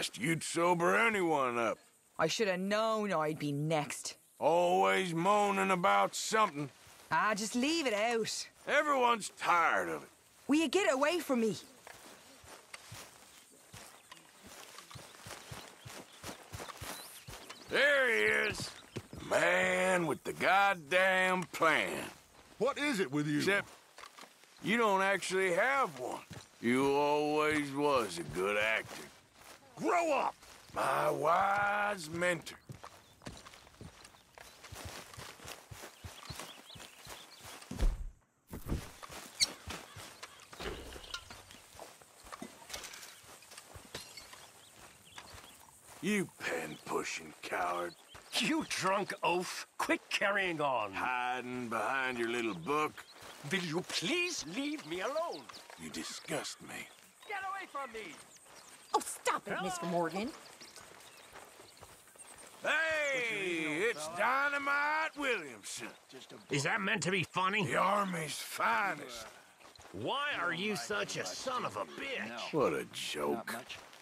Christ, you'd sober anyone up. I should have known I'd be next. Always moaning about something. Ah, just leave it out. Everyone's tired of it. Will you get away from me? There he is. The man with the goddamn plan. What is it with you? Except you don't actually have one. You always was a good actor. Grow up! My wise mentor. You pen-pushing coward. You drunk oaf! Quit carrying on! Hiding behind your little book. Will you please leave me alone? You disgust me. Get away from me! Stop it, Mr. Morgan. Hey, it's Dynamite Williamson, Is that meant to be funny? the Army's finest. Why are you such a son of a bitch? What a joke.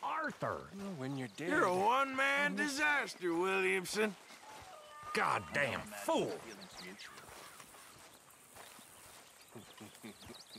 Arthur! When you're dead. You're a one-man disaster, Williamson. Goddamn fool!